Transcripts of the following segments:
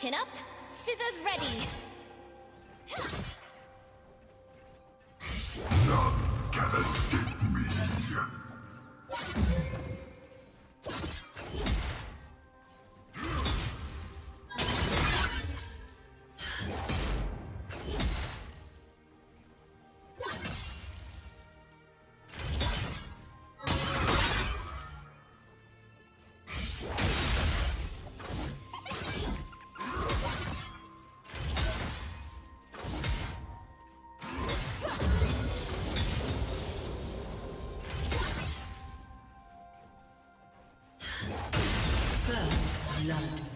Chin up, scissors ready. None can escape me. blood.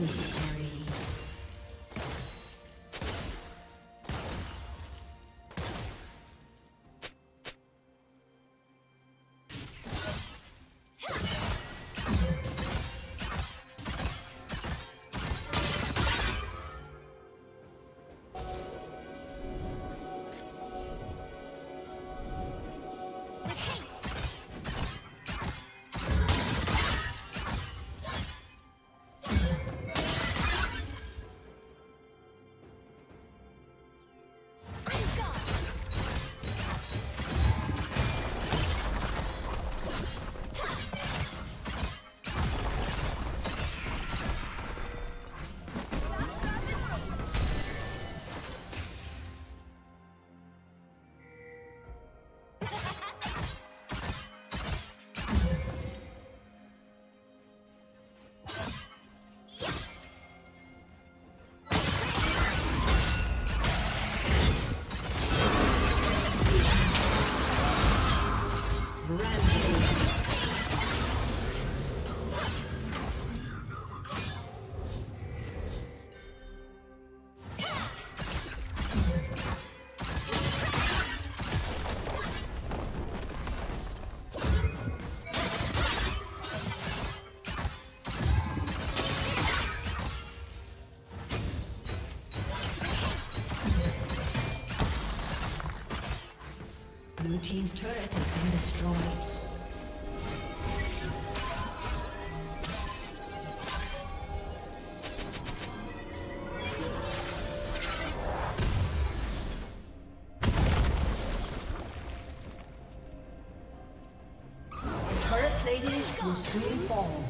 Killing turret has been destroyed. Will soon fall.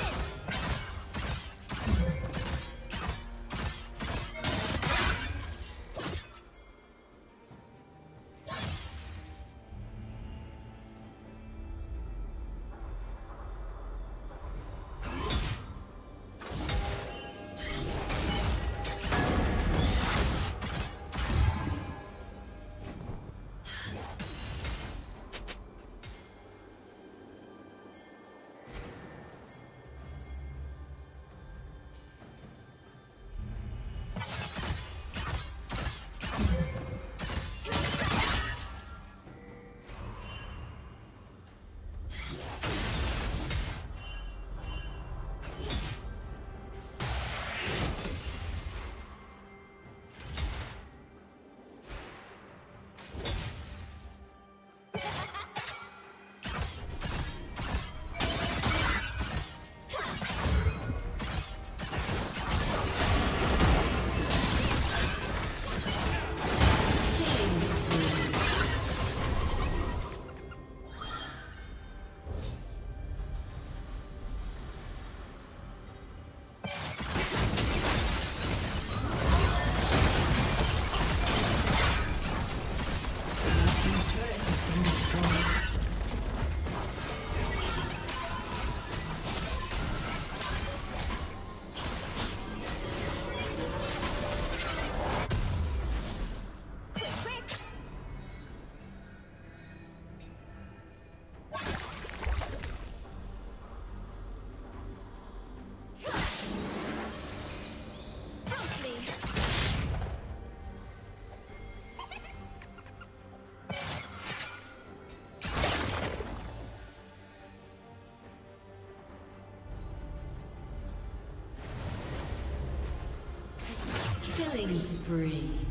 Killing spree.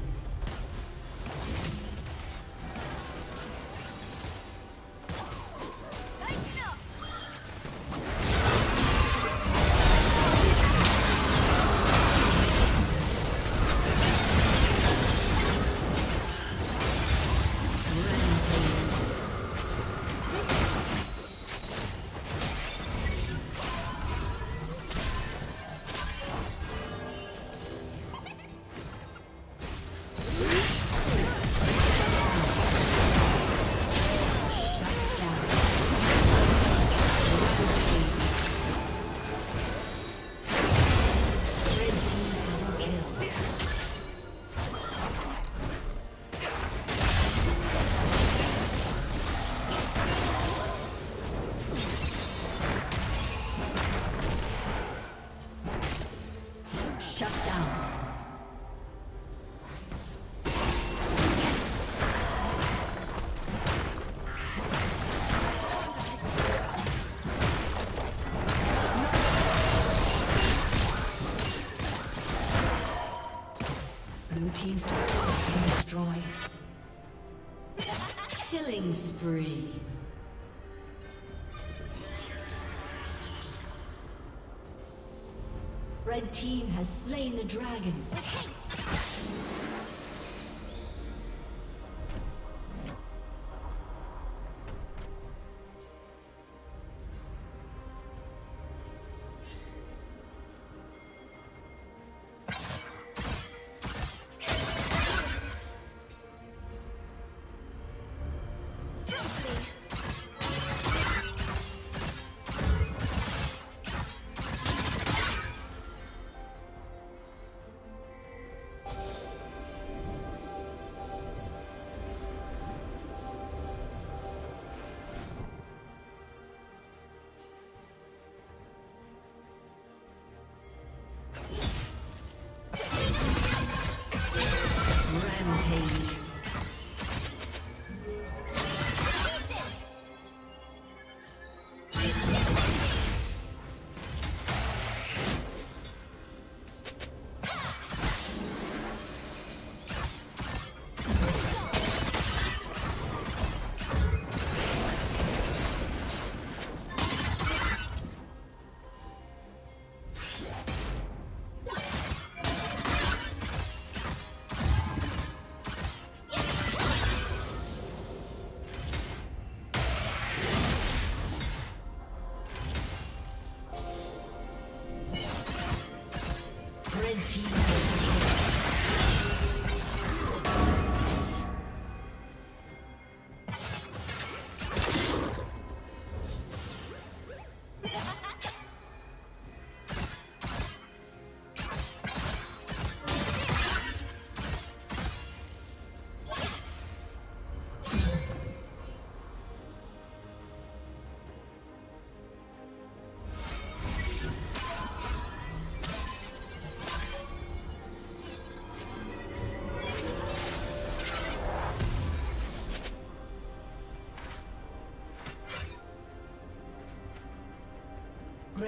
Been destroyed. Killing spree. Red team has slain the dragon.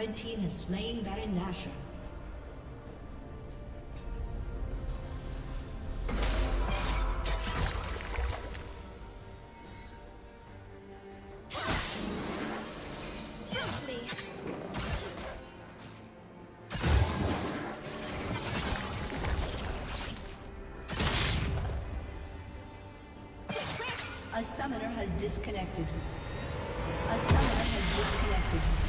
Red team has slain Baron Nashor. A summoner has disconnected. A summoner has disconnected.